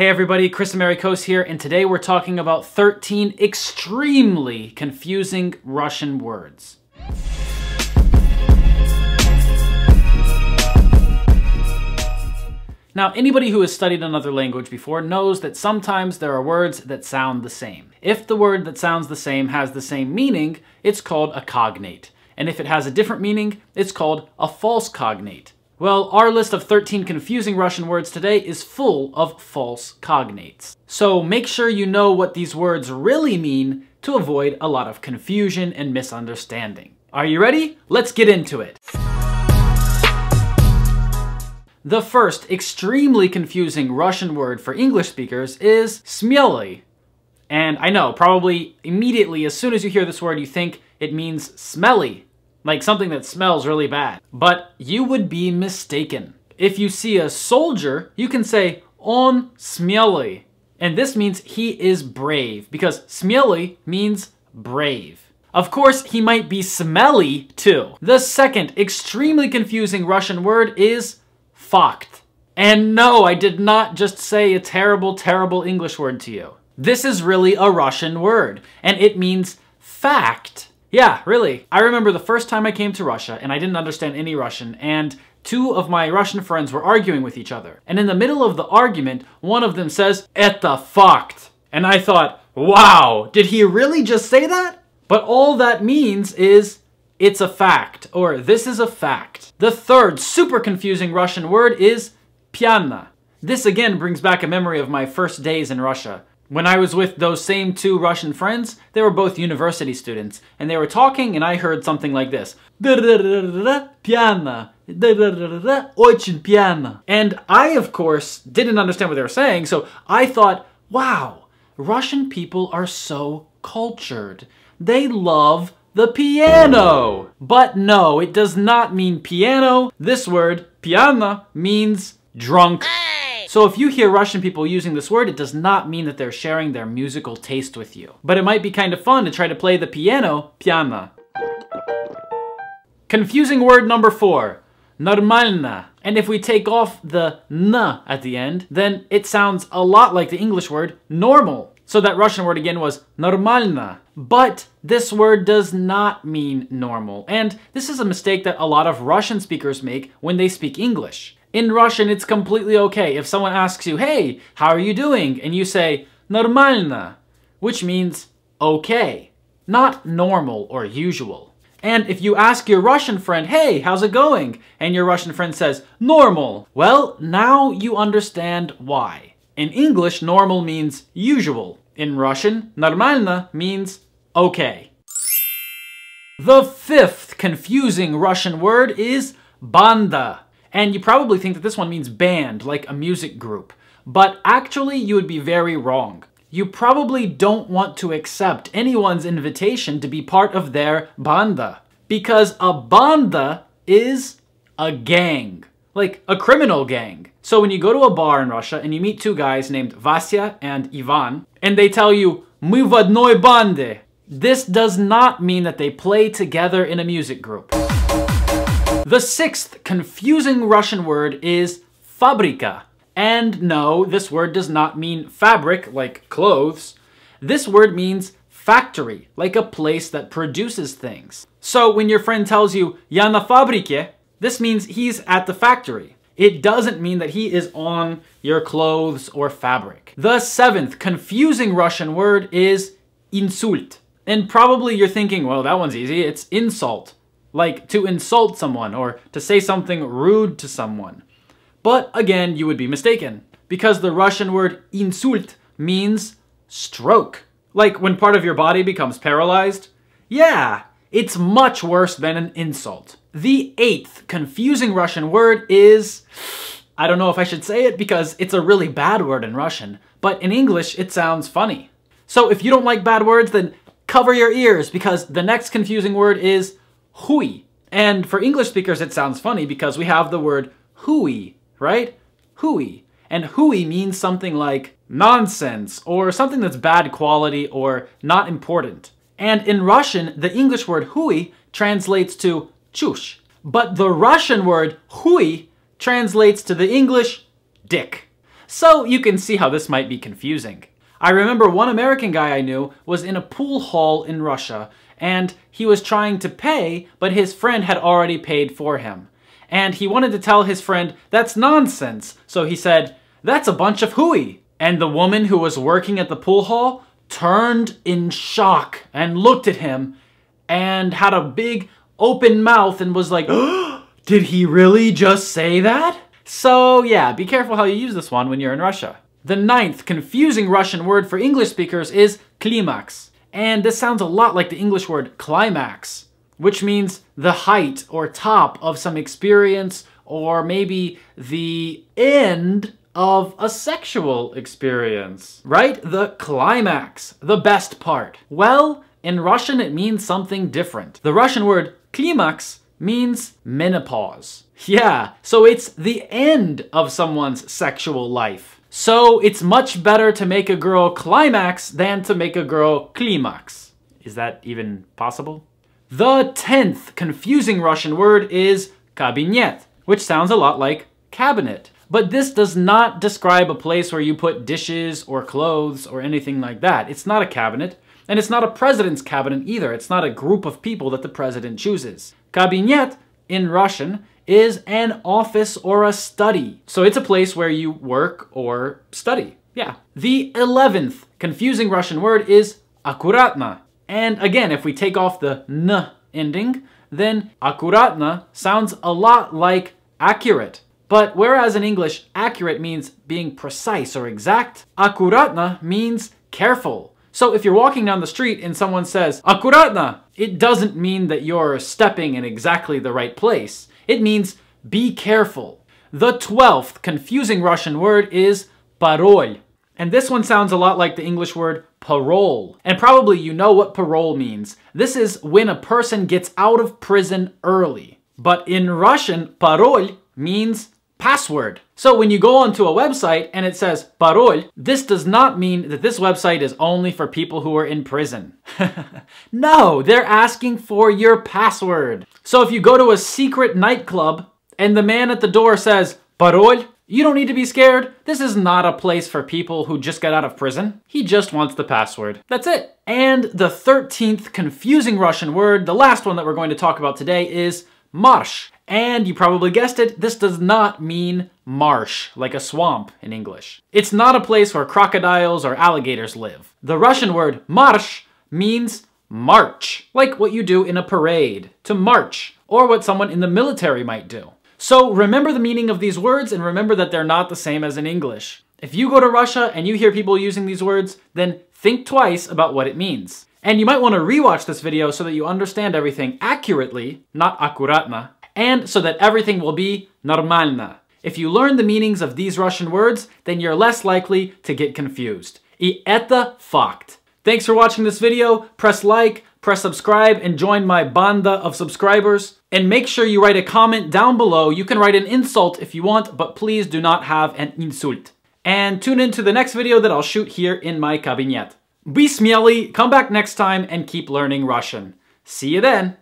Hey everybody, Chris and Americos here, and today we're talking about 13 extremely confusing Russian words. Now, anybody who has studied another language before knows that sometimes there are words that sound the same. If the word that sounds the same has the same meaning, it's called a cognate. And if it has a different meaning, it's called a false cognate. Well, our list of 13 confusing Russian words today is full of false cognates. So make sure you know what these words really mean to avoid a lot of confusion and misunderstanding. Are you ready? Let's get into it. The first extremely confusing Russian word for English speakers is smelly. And I know, probably immediately as soon as you hear this word, you think it means smelly, like something that smells really bad. But you would be mistaken. If you see a soldier, you can say on smely. And this means he is brave because smely means brave. Of course, he might be smelly too. The second extremely confusing Russian word is fakt. And no, I did not just say a terrible, terrible English word to you. This is really a Russian word, and it means fact. Yeah, really. I remember the first time I came to Russia and I didn't understand any Russian and two of my Russian friends were arguing with each other. And in the middle of the argument, one of them says, "Это факт." And I thought, wow, did he really just say that? But all that means is, it's a fact, or this is a fact. The third super confusing Russian word is piana. This again brings back a memory of my first days in Russia. When I was with those same two Russian friends, they were both university students, and they were talking and I heard something like this. Piano. Очень piano. And I, of course, didn't understand what they were saying, so I thought, wow, Russian people are so cultured. They love the piano. But no, it does not mean piano. This word, piano, means drunk. So if you hear Russian people using this word, it does not mean that they're sharing their musical taste with you. But it might be kind of fun to try to play the piano, piano. Confusing word number four, normalna. And if we take off the na at the end, then it sounds a lot like the English word normal. So that Russian word again was normalna. But this word does not mean normal. And this is a mistake that a lot of Russian speakers make when they speak English. In Russian, it's completely okay if someone asks you, hey, how are you doing? And you say, "нормально," which means okay, not normal or usual. And if you ask your Russian friend, hey, how's it going? And your Russian friend says, normal, well, now you understand why. In English, normal means usual. In Russian, "нормально" means okay. The fifth confusing Russian word is banda. And you probably think that this one means band, like a music group. But actually, you would be very wrong. You probably don't want to accept anyone's invitation to be part of their banda. Because a banda is a gang. Like a criminal gang. So when you go to a bar in Russia and you meet two guys named Vasya and Ivan, and they tell you, Мы в одной банде, this does not mean that they play together in a music group. The sixth confusing Russian word is fabrika. And no, this word does not mean fabric, like clothes. This word means factory, like a place that produces things. So when your friend tells you, я на фабрике, this means he's at the factory. It doesn't mean that he is on your clothes or fabric. The seventh confusing Russian word is insult. And probably you're thinking, well, that one's easy, it's insult like to insult someone or to say something rude to someone. But again, you would be mistaken, because the Russian word insult means stroke. Like when part of your body becomes paralyzed? Yeah, it's much worse than an insult. The eighth confusing Russian word is... I don't know if I should say it because it's a really bad word in Russian, but in English it sounds funny. So if you don't like bad words, then cover your ears because the next confusing word is hui. And for English speakers, it sounds funny because we have the word hooey, right? Hooey. And hooey means something like nonsense or something that's bad quality or not important. And in Russian, the English word hooey translates to chush. But the Russian word hui translates to the English dick. So you can see how this might be confusing. I remember one American guy I knew was in a pool hall in Russia, and he was trying to pay, but his friend had already paid for him. And he wanted to tell his friend, that's nonsense. So he said, that's a bunch of hooey. And the woman who was working at the pool hall turned in shock and looked at him and had a big open mouth and was like, did he really just say that? So yeah, be careful how you use this one when you're in Russia. The ninth confusing Russian word for English speakers is klimax. And this sounds a lot like the English word climax, which means the height or top of some experience or maybe the end of a sexual experience, right? The climax, the best part. Well, in Russian it means something different. The Russian word klimax means menopause. Yeah, so it's the end of someone's sexual life. So it's much better to make a girl climax than to make a girl climax. Is that even possible? The tenth confusing Russian word is kabinet, which sounds a lot like cabinet. But this does not describe a place where you put dishes or clothes or anything like that. It's not a cabinet. And it's not a president's cabinet either. It's not a group of people that the president chooses. Kabinet, in Russian, is an office or a study. So it's a place where you work or study. Yeah. The 11th confusing Russian word is akuratna. And again, if we take off the n ending, then akuratna sounds a lot like accurate. But whereas in English, accurate means being precise or exact, akuratna means careful. So if you're walking down the street and someone says, akuratna, it doesn't mean that you're stepping in exactly the right place. It means be careful. The 12th confusing Russian word is parol. And this one sounds a lot like the English word parole. And probably you know what parole means. This is when a person gets out of prison early. But in Russian, parol means password. So when you go onto a website and it says parol, this does not mean that this website is only for people who are in prison. no, they're asking for your password. So if you go to a secret nightclub and the man at the door says parol, you don't need to be scared. This is not a place for people who just got out of prison. He just wants the password. That's it. And the 13th confusing Russian word, the last one that we're going to talk about today is marsh. And you probably guessed it, this does not mean marsh, like a swamp in English. It's not a place where crocodiles or alligators live. The Russian word marsh means march, like what you do in a parade, to march, or what someone in the military might do. So remember the meaning of these words and remember that they're not the same as in English. If you go to Russia and you hear people using these words, then think twice about what it means. And you might want to rewatch this video so that you understand everything accurately, not akuratna, and so that everything will be normalna. If you learn the meanings of these Russian words, then you're less likely to get confused. И это факт. Thanks for watching this video. Press like, press subscribe, and join my banda of subscribers. And make sure you write a comment down below. You can write an insult if you want, but please do not have an insult. And tune in to the next video that I'll shoot here in my cabinet. Be smelly, come back next time, and keep learning Russian. See you then!